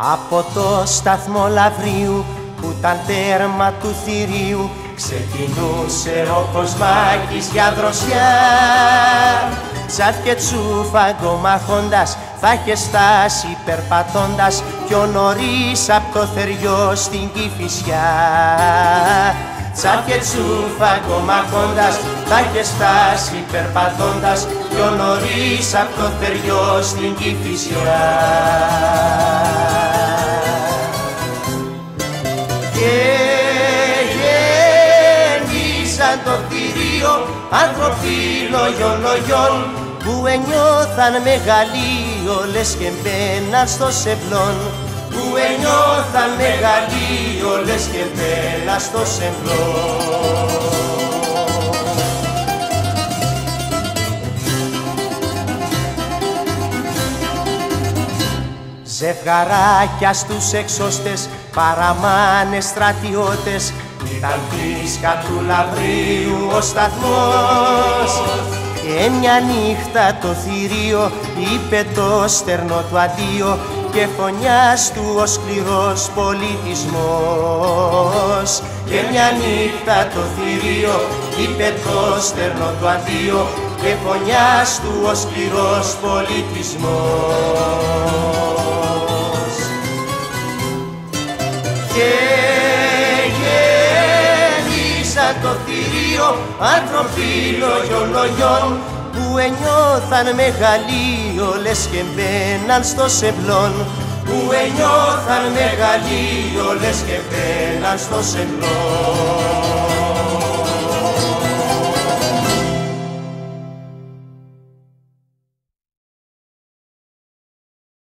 Από το σταθμό Λαβρίου που ήταν τέρμα του θηρίου ξεκινούσε ο Κοσμάκης για δροσιά. Σαν και τσούφα γκομαχώντας θα είχε στάσει περπατώντας πιο νωρίς από το θεριό στην Κηφισιά Σαν και τσούφα γκομαχώντας θα είχε στάσει περπατώντας πιο νωρίς από το θεριό στην Κηφισιά το κτίριο άνθρωποι λογιών λογιών που ενιώθαν μεγαλείο λες και μπαίναν στο σεμπλόν. Που ενιώθαν μεγαλείο λες και μπαίναν στο σεμπλόν Ζευγαράκια στους εξώστες, παραμάνες στρατιώτες. Ήταν φύσκα του λαβρίου ο σταθμός. Και μια νύχτα το θηρίο είπε το στερνό του αντίο και φωνιάς του ο σκληρός πολιτισμός. Και μια νύχτα το θηρίο είπε το στερνό του αντίο και φωνιάς του ο σκληρός πολιτισμός. Και το θηρίο άνθρωποι λογιών λογιών που ενιώθαν μεγαλείο λες και μπαίναν στο σεμπλόν. Που ενιώθαν μεγαλείο λες και μπαίναν στο σεμπλόν